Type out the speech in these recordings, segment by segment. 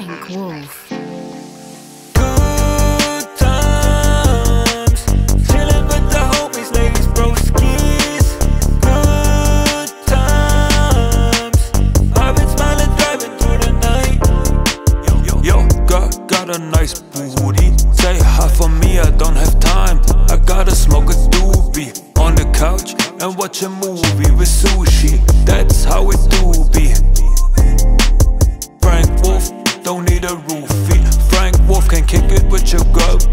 Wolf. Got got a nice booty. Say hi for me, I don't have time. I gotta smoke a doobie on the couch and watch a movie with sushi. That's how it do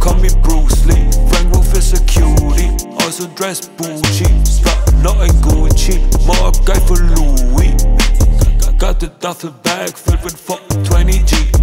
call me Bruce Lee. Frank Wolf is a cutie, also dressed bougie. Strap not in Gucci, more guy for Louis. Got the duffel bag filled with 420G. You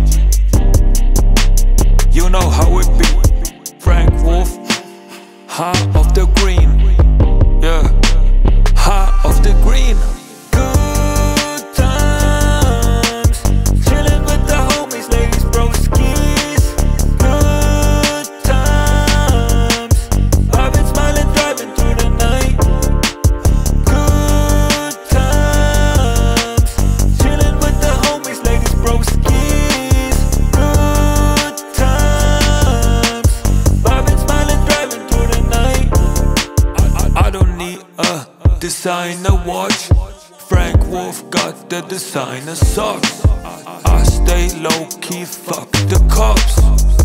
designer watch. Frank Wolf got the designer socks. I stay low-key, fuck the cops.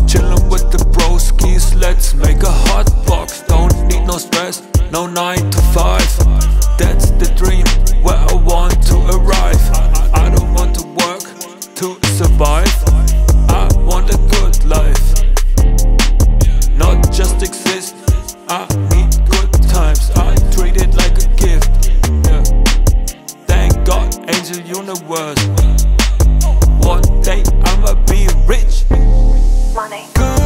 Chillin' with the broskies, let's make a hot box. Don't need no stress, no 9 to 5 That's the dream, where I want to arrive. I don't want to work to survive. angel universe. One day I'ma be rich. Money. Good